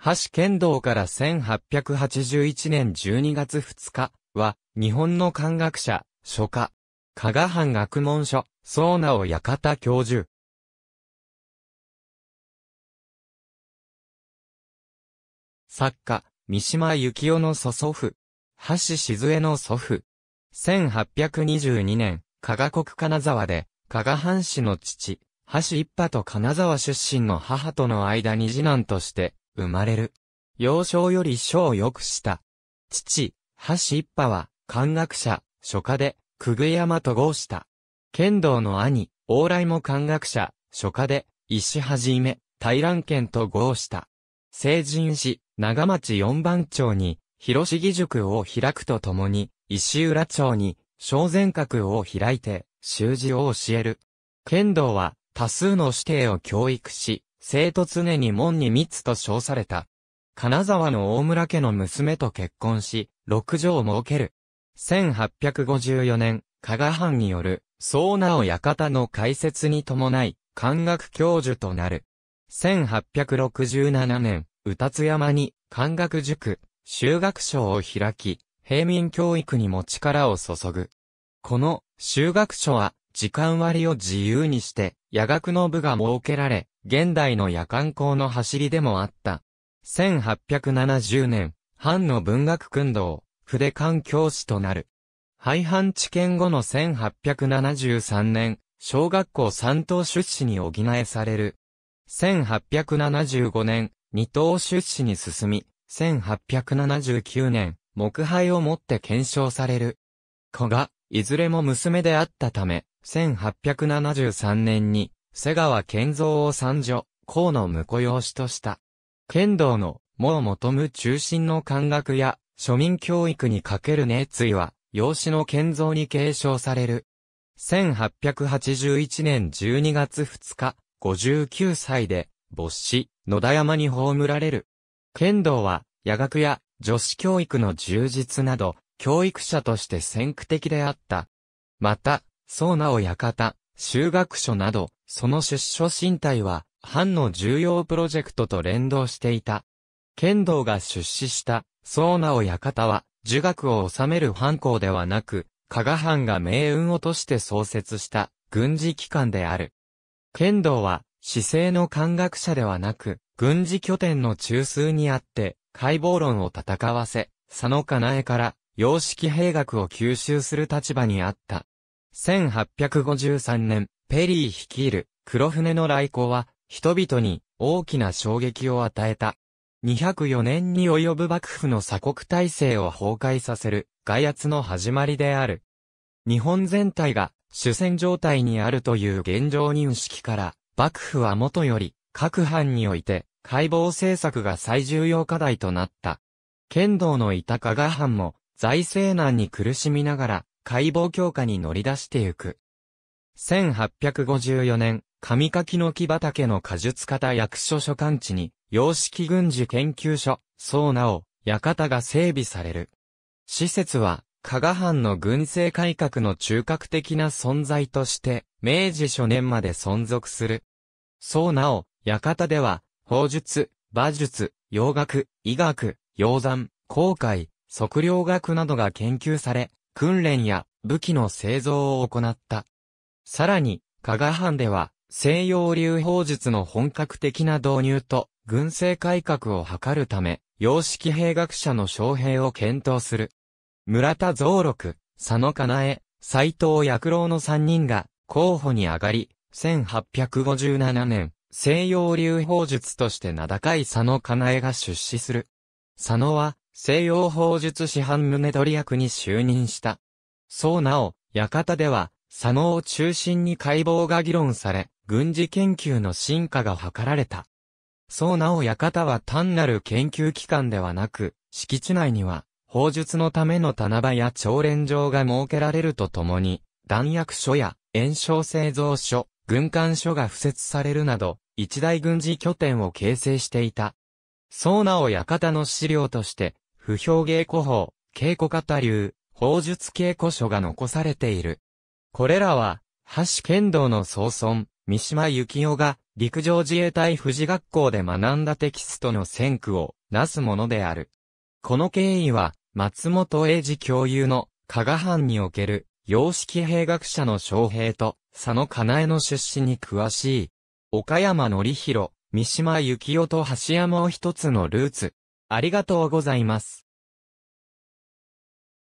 橋剣道から1881年12月2日は、日本の漢学者、書家、加賀藩学問書、宗直館教授。作家、三島由紀夫の祖祖父、橋静江の祖父。1822年、加賀国金沢で、加賀藩士の父、橋一派と金沢出身の母との間に次男として生まれる。幼少より書を良くした。父、橋一派は、漢学者、書家で、久具山と合した。剣道の兄、往来も漢学者、書家で、石はじめ、大乱剣と合した。成人し、長町四番町に、広重塾を開くとともに、石浦町に、小前閣を開いて、習字を教える。剣道は、多数の指定を教育し、生徒常に門に密と称された。金沢の大村家の娘と結婚し、六女を設ける。1854年、加賀藩による、総直館の開設に伴い、漢学教授となる。1867年、宇達山に、漢学塾、修学所を開き、平民教育にも力を注ぐ。この、修学所は、時間割を自由にして、夜学の部が設けられ、現代の夜間校の走りでもあった。1870年、藩の文学訓導、筆官教師となる。廃藩置県後の1873年、小学校三等出資に補えされる。1875年、二等出資に進み、1879年、木牌をもって検証される。子が、いずれも娘であったため、1873年に、瀬川健三を三女、河の婿養子とした。剣道の、もを求む中心の漢学や、庶民教育にかける熱意は、養子の建造に継承される。1881年12月2日、59歳で、没死、野田山に葬られる。剣道は、夜学や女子教育の充実など、教育者として先駆的であった。また、宗直館、修学所など、その出所身体は、藩の重要プロジェクトと連動していた。剣道が出資した宗直館は、儒学を治める藩校ではなく、加賀藩が命運をとして創設した軍事機関である。剣道は、市政の漢学者ではなく、軍事拠点の中枢にあって、解剖論を戦わせ、佐野かなえから、様式兵学を吸収する立場にあった。1853年、ペリー率いる黒船の来航は、人々に大きな衝撃を与えた。204年に及ぶ幕府の鎖国体制を崩壊させる外圧の始まりである。日本全体が主戦状態にあるという現状認識から、幕府はもとより各藩において解剖政策が最重要課題となった。剣道のいた加賀藩も財政難に苦しみながら解剖強化に乗り出してゆく。1854年、上垣の木畑の果術方役所所管地に洋式軍事研究所、総直、館が整備される。施設は、加賀藩の軍政改革の中核的な存在として、明治初年まで存続する。総直、館では、法術、馬術、洋学、医学、洋山、航海、測量学などが研究され、訓練や武器の製造を行った。さらに、加賀藩では、西洋流法術の本格的な導入と、軍政改革を図るため、洋式兵学者の招聘を検討する。村田増六、佐野かなえ、斎藤薬郎の3人が候補に上がり、1857年、西洋流法術として名高い佐野かなえが出資する。佐野は、西洋法術師範宗取役に就任した。そうなお、館では、佐野を中心に解剖が議論され、軍事研究の進化が図られた。そうなお館は単なる研究機関ではなく、敷地内には、法術のための棚場や朝練場が設けられるとともに、弾薬所や炎症製造所、軍艦所が付設されるなど、一大軍事拠点を形成していた。そうなお館の資料として、不表稽古法、稽古方流、法術稽古書が残されている。これらは、橋剣道の総村、三島幸雄が陸上自衛隊富士学校で学んだテキストの先駆をなすものである。この経緯は、松本英二教諭の加賀藩における洋式兵学者の昌平と佐野かなえの出身に詳しい。岡山則弘、三島幸雄と橋山を一つのルーツ。ありがとうございます。